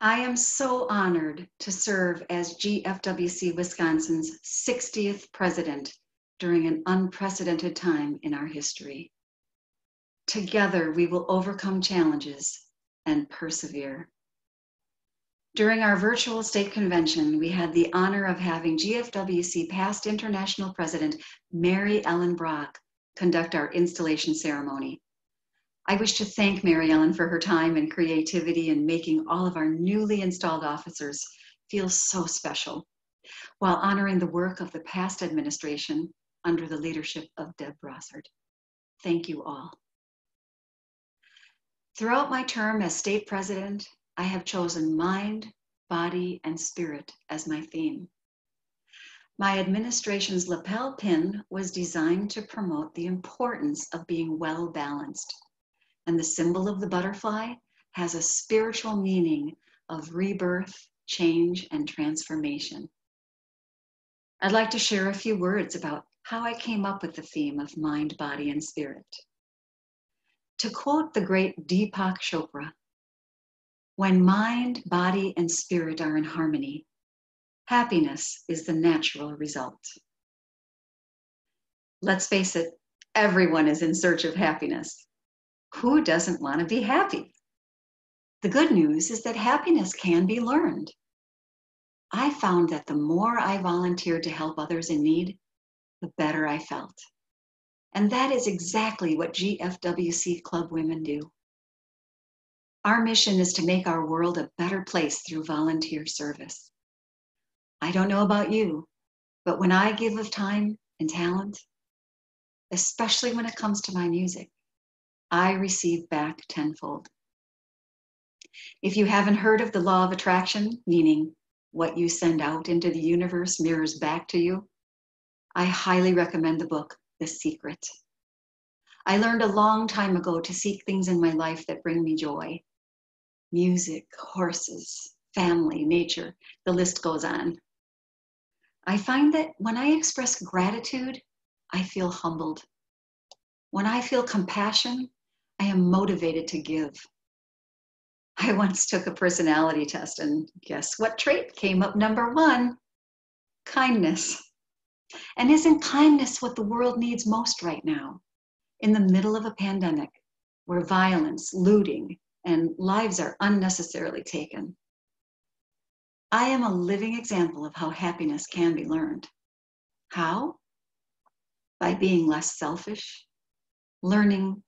I am so honored to serve as GFWC Wisconsin's 60th president during an unprecedented time in our history. Together, we will overcome challenges and persevere. During our virtual state convention, we had the honor of having GFWC past international president Mary Ellen Brock conduct our installation ceremony. I wish to thank Mary Ellen for her time and creativity in making all of our newly installed officers feel so special, while honoring the work of the past administration under the leadership of Deb Brossard. Thank you all. Throughout my term as state president, I have chosen mind, body, and spirit as my theme. My administration's lapel pin was designed to promote the importance of being well balanced. And the symbol of the butterfly has a spiritual meaning of rebirth, change, and transformation. I'd like to share a few words about how I came up with the theme of mind, body, and spirit. To quote the great Deepak Chopra, when mind, body, and spirit are in harmony, happiness is the natural result. Let's face it, everyone is in search of happiness. Who doesn't want to be happy? The good news is that happiness can be learned. I found that the more I volunteered to help others in need, the better I felt. And that is exactly what GFWC Club Women do. Our mission is to make our world a better place through volunteer service. I don't know about you, but when I give of time and talent, especially when it comes to my music, I receive back tenfold. If you haven't heard of the law of attraction, meaning what you send out into the universe mirrors back to you, I highly recommend the book the secret. I learned a long time ago to seek things in my life that bring me joy music, horses, family, nature, the list goes on. I find that when I express gratitude, I feel humbled. When I feel compassion, I am motivated to give. I once took a personality test, and guess what trait came up number one? Kindness. And isn't kindness what the world needs most right now? In the middle of a pandemic where violence, looting, and lives are unnecessarily taken. I am a living example of how happiness can be learned. How? By being less selfish, learning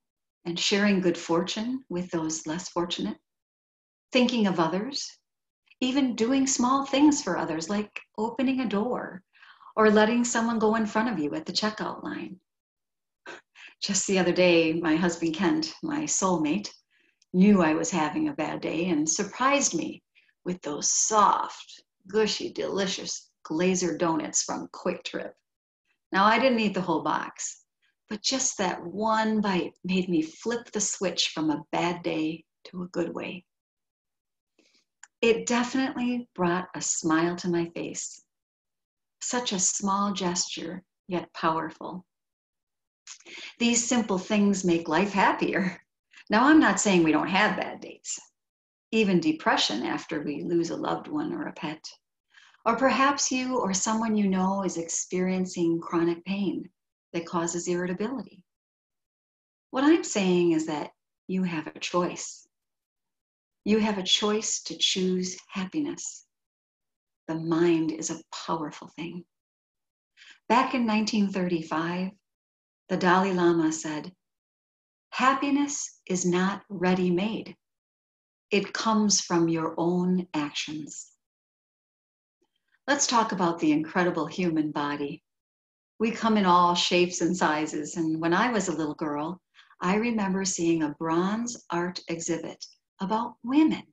and sharing good fortune with those less fortunate, thinking of others, even doing small things for others like opening a door or letting someone go in front of you at the checkout line. Just the other day, my husband Kent, my soulmate, knew I was having a bad day and surprised me with those soft, gushy, delicious glazer donuts from QuikTrip. Now, I didn't eat the whole box, but just that one bite made me flip the switch from a bad day to a good way. It definitely brought a smile to my face such a small gesture, yet powerful. These simple things make life happier. Now, I'm not saying we don't have bad days, even depression after we lose a loved one or a pet. Or perhaps you or someone you know is experiencing chronic pain that causes irritability. What I'm saying is that you have a choice. You have a choice to choose happiness the mind is a powerful thing. Back in 1935, the Dalai Lama said, Happiness is not ready made, it comes from your own actions. Let's talk about the incredible human body. We come in all shapes and sizes, and when I was a little girl, I remember seeing a bronze art exhibit about women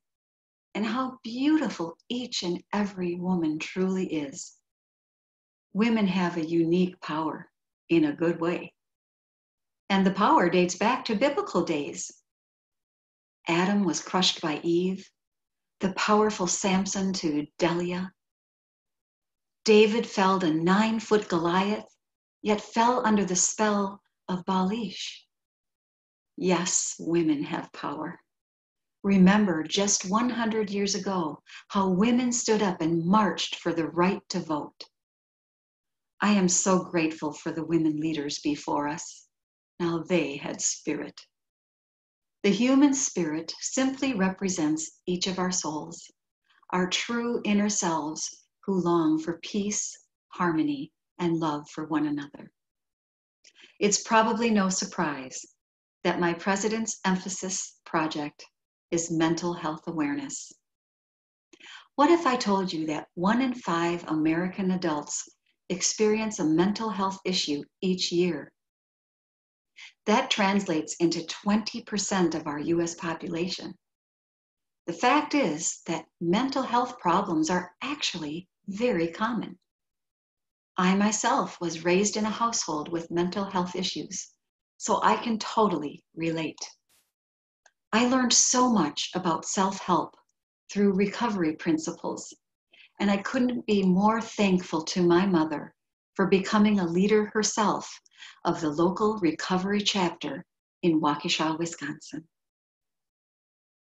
and how beautiful each and every woman truly is. Women have a unique power in a good way. And the power dates back to biblical days. Adam was crushed by Eve, the powerful Samson to Delilah. David felled a nine foot Goliath, yet fell under the spell of Balish. Yes, women have power. remember just 100 years ago how women stood up and marched for the right to vote. I am so grateful for the women leaders before us. Now they had spirit. The human spirit simply represents each of our souls, our true inner selves who long for peace, harmony, and love for one another. It's probably no surprise that my president's emphasis project is mental health awareness. What if I told you that one in five American adults experience a mental health issue each year? That translates into 20% of our US population. The fact is that mental health problems are actually very common. I myself was raised in a household with mental health issues, so I can totally relate. I learned so much about self help through recovery principles, and I couldn't be more thankful to my mother for becoming a leader herself of the local recovery chapter in Waukesha, Wisconsin.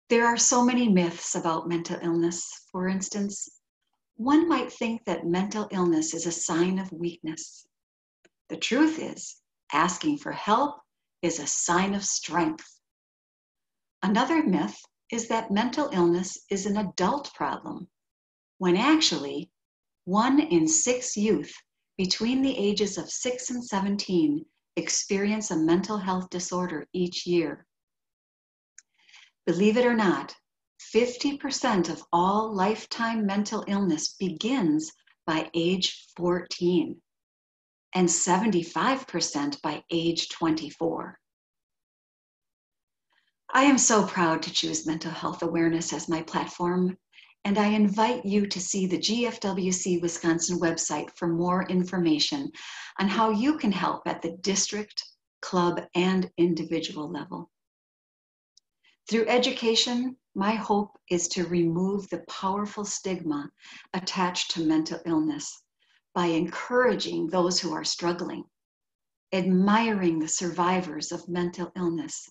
There are so many myths about mental illness. For instance, one might think that mental illness is a sign of weakness. The truth is, asking for help is a sign of strength. Another myth is that mental illness is an adult problem, when actually, one in six youth between the ages of 6 and 17 experience a mental health disorder each year. Believe it or not, 50% of all lifetime mental illness begins by age 14 and 75% by age 24. I am so proud to choose mental health awareness as my platform, and I invite you to see the GFWC Wisconsin website for more information on how you can help at the district, club, and individual level. Through education, my hope is to remove the powerful stigma attached to mental illness by encouraging those who are struggling, admiring the survivors of mental illness,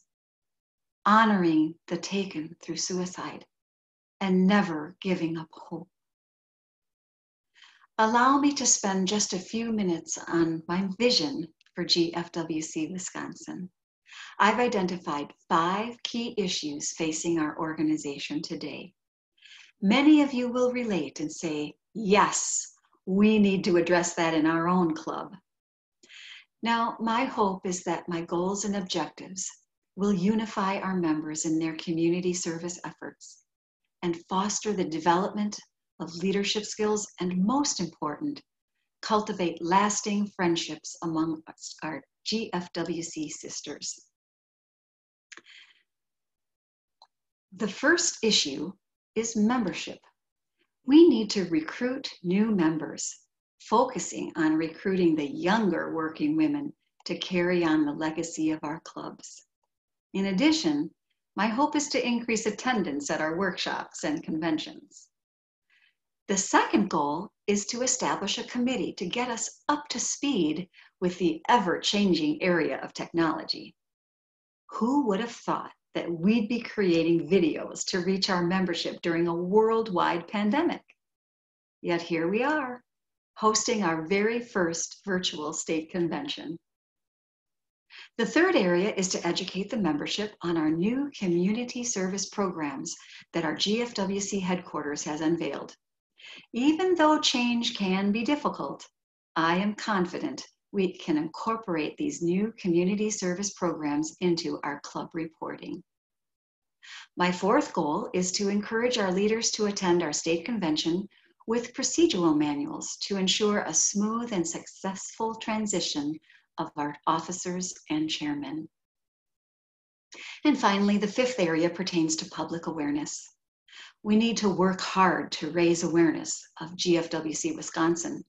honoring the taken through suicide, and never giving up hope. Allow me to spend just a few minutes on my vision for GFWC Wisconsin. I've identified five key issues facing our organization today. Many of you will relate and say, yes, we need to address that in our own club. Now, my hope is that my goals and objectives will unify our members in their community service efforts and foster the development of leadership skills and most important, cultivate lasting friendships among our GFWC sisters. The first issue is membership. We need to recruit new members, focusing on recruiting the younger working women to carry on the legacy of our clubs. In addition, my hope is to increase attendance at our workshops and conventions. The second goal is to establish a committee to get us up to speed with the ever changing area of technology. Who would have thought that we'd be creating videos to reach our membership during a worldwide pandemic? Yet here we are, hosting our very first virtual state convention. The third area is to educate the membership on our new community service programs that our GFWC headquarters has unveiled. Even though change can be difficult, I am confident we can incorporate these new community service programs into our club reporting. My fourth goal is to encourage our leaders to attend our state convention with procedural manuals to ensure a smooth and successful transition of our officers and chairmen. And finally, the fifth area pertains to public awareness. We need to work hard to raise awareness of GFWC Wisconsin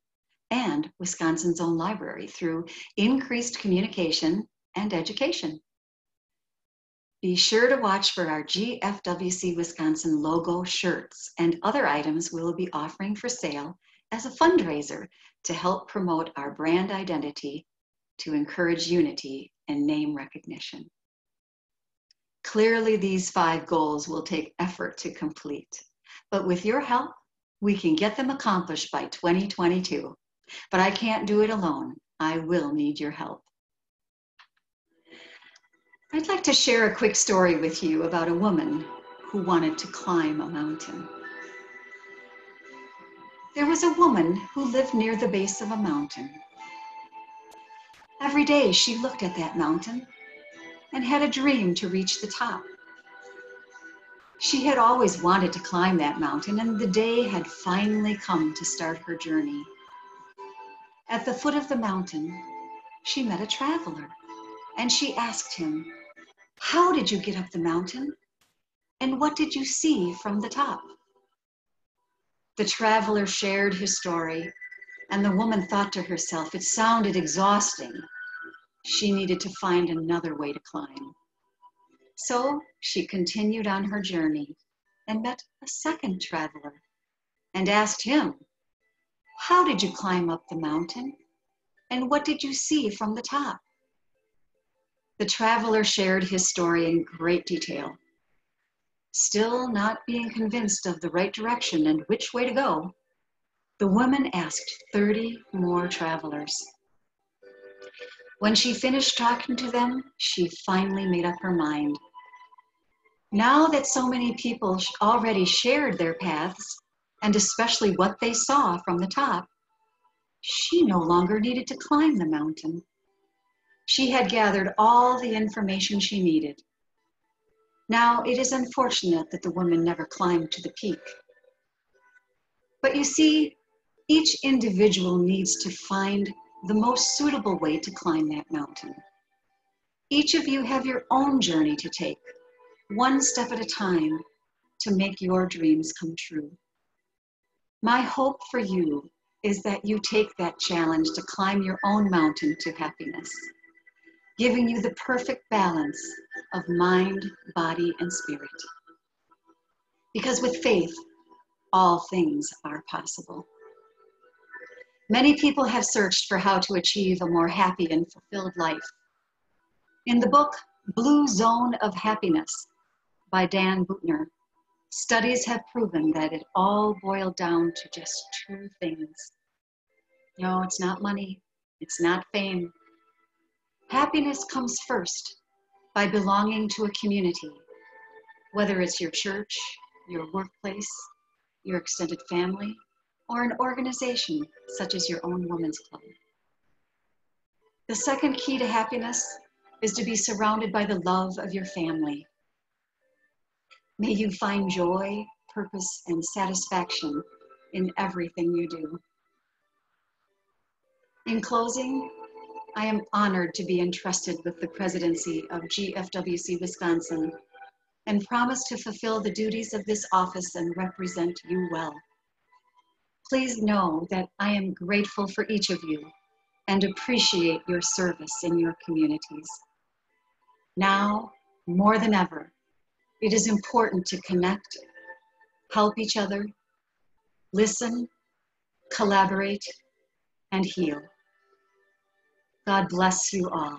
and Wisconsin's own library through increased communication and education. Be sure to watch for our GFWC Wisconsin logo shirts and other items we will be offering for sale as a fundraiser to help promote our brand identity to encourage unity and name recognition. Clearly, these five goals will take effort to complete. But with your help, we can get them accomplished by 2022. But I can't do it alone. I will need your help. I'd like to share a quick story with you about a woman who wanted to climb a mountain. There was a woman who lived near the base of a mountain. Every day she looked at that mountain and had a dream to reach the top. She had always wanted to climb that mountain, and the day had finally come to start her journey. At the foot of the mountain, she met a traveler, and she asked him, How did you get up the mountain? And what did you see from the top? The traveler shared his story, and the woman thought to herself, It sounded exhausting. She needed to find another way to climb. So she continued on her journey and met a second traveler and asked him, How did you climb up the mountain? And what did you see from the top? The traveler shared his story in great detail. Still not being convinced of the right direction and which way to go, the woman asked 30 more travelers. When she finished talking to them, she finally made up her mind now that so many people already shared their paths, and especially what they saw from the top, she no longer needed to climb the mountain. She had gathered all the information she needed. Now, it is unfortunate that the woman never climbed to the peak. But you see, each individual needs to find the most suitable way to climb that mountain. Each of you have your own journey to take one step at a time to make your dreams come true. My hope for you is that you take that challenge to climb your own mountain to happiness, giving you the perfect balance of mind, body, and spirit. Because with faith, all things are possible. Many people have searched for how to achieve a more happy and fulfilled life. In the book, Blue Zone of Happiness, by Dan Buettner, studies have proven that it all boiled down to just two things. No, it's not money, it's not fame. Happiness comes first by belonging to a community, whether it's your church, your workplace, your extended family, or an organization such as your own women's club. The second key to happiness is to be surrounded by the love of your family May you find joy, purpose, and satisfaction in everything you do. In closing, I am honored to be entrusted with the presidency of GFWC Wisconsin and promise to fulfill the duties of this office and represent you well. Please know that I am grateful for each of you and appreciate your service in your communities. Now, more than ever, it is important to connect, help each other, listen, collaborate, and heal. God bless you all.